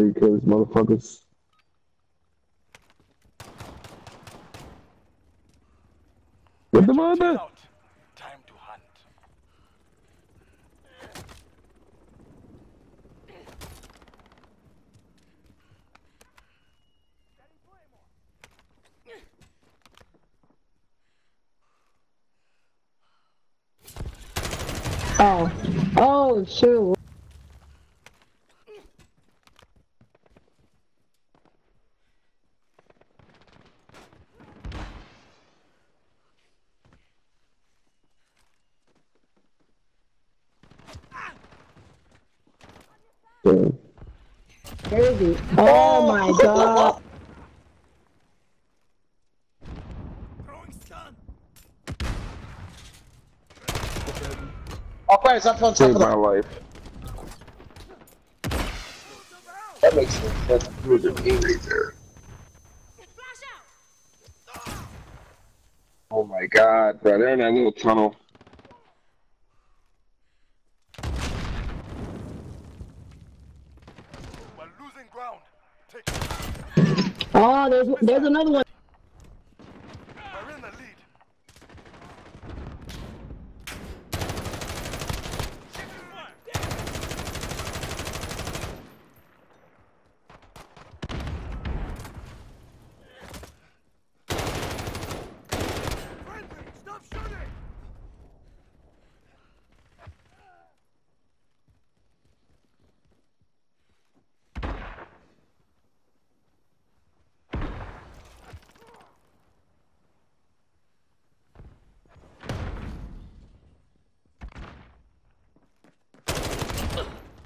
before you kill these motherfuckers. Get them on there! Time to hunt. Oh. Oh, shoot. Crazy. Oh my god. Oh, Aquarius up on top Saved of my life. That makes sense. You were angry there. Oh my god, bro. They're in that little tunnel. Oh, there's there's another one.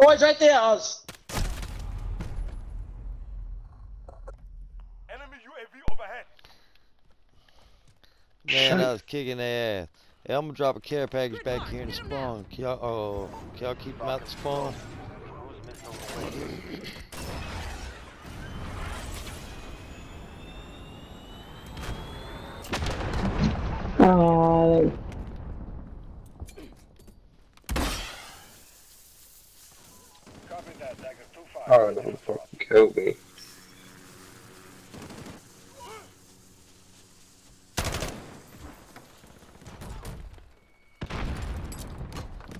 Oh, it's right there, Oz. Enemy UAV overhead. Man, I was kicking their ass. Hey, I'm gonna drop a care package back here in the spawn. Can y'all, oh, can y'all keep them out the spawn? Oh, Copy that, Dagger 2-5. Oh, no, fucking killed me.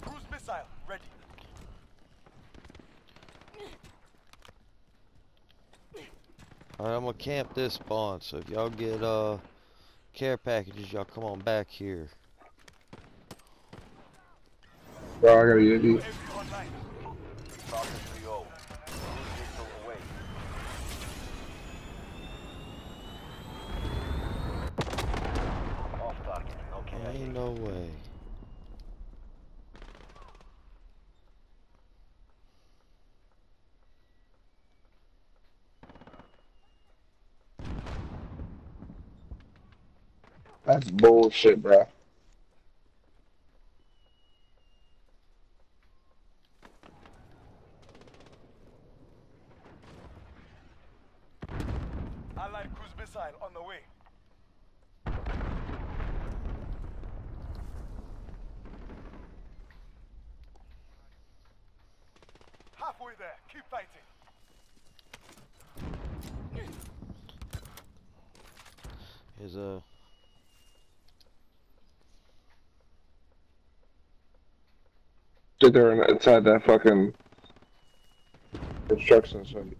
Cruise missile, ready. Alright, I'm gonna camp this spawn. So if y'all get uh care packages, y'all come on back here. Bro, I got a UAV. That's bullshit, bro. Allied cruise missile on the way. Halfway there. Keep fighting. Here's a sit there inside that fucking construction site.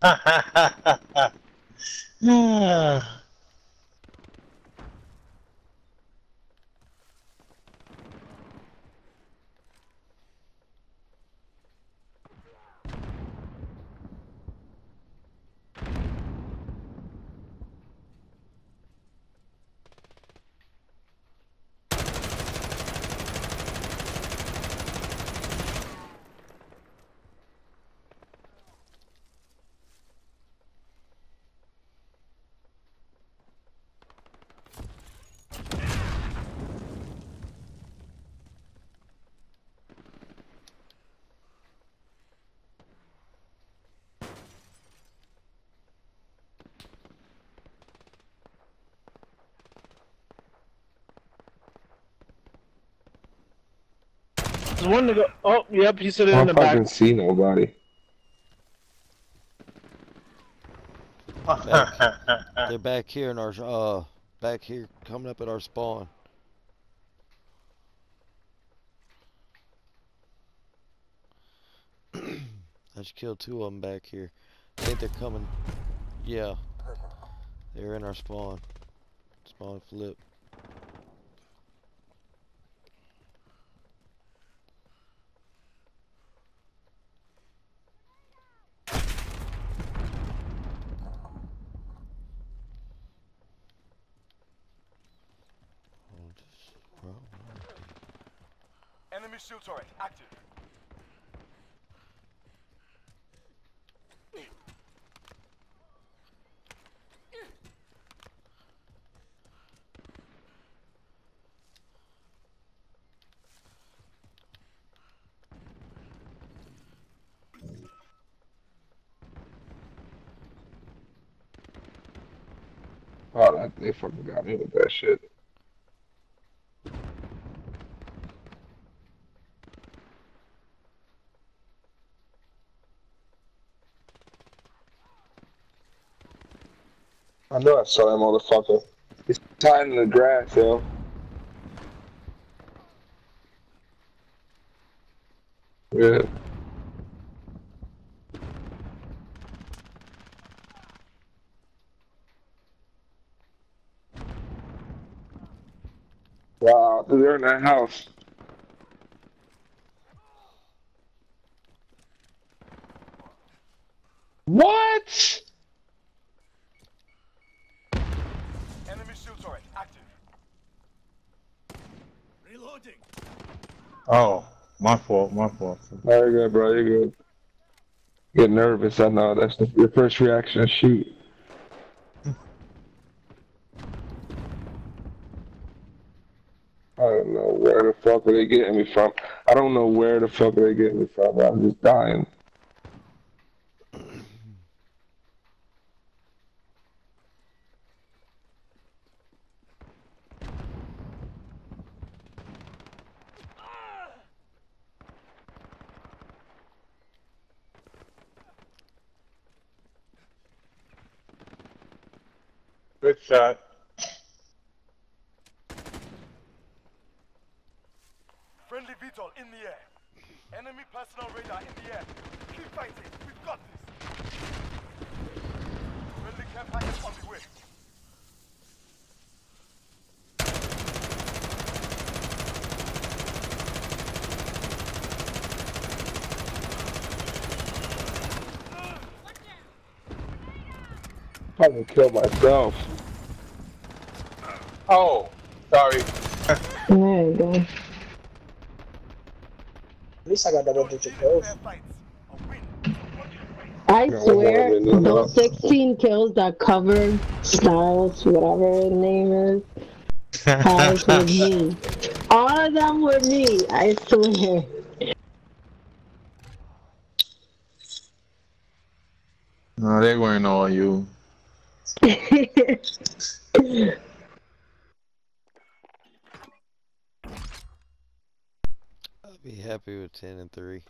Ha ha ha ha ha. There's one to go. Oh, yep, he's sitting I in the back. fucking see nobody. They're back here in our uh back here coming up at our spawn. I just killed two of them back here. I think they're coming. Yeah. They're in our spawn. Spawn flip. Enemy shield turret active. Oh, they fucking got me with that shit. I know I saw that motherfucker. He's tied in the grass, yo. Yeah. Wow, they're in that house. What? Enemy shield turret active. Reloading. Oh, my fault, my fault. No, you're good, bro. You're good. Get nervous. I know. That's the, your first reaction. Shoot. I don't know where the fuck are they getting me from. I don't know where the fuck are they getting me from. I'm just dying. Good shot. Friendly VTOL in the air. Enemy personal radar in the air. Keep fighting. We've got this. Friendly care package on the way. I can kill myself. Oh, sorry. There you go. At least I got double digit kills. Fair fights. A win. I swear, those 16 kills that covered Styles, whatever his name is, has with me. All of them were me, I swear. No, they weren't all you. be happy with ten and three.